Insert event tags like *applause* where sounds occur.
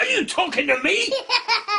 Are you talking to me? *laughs*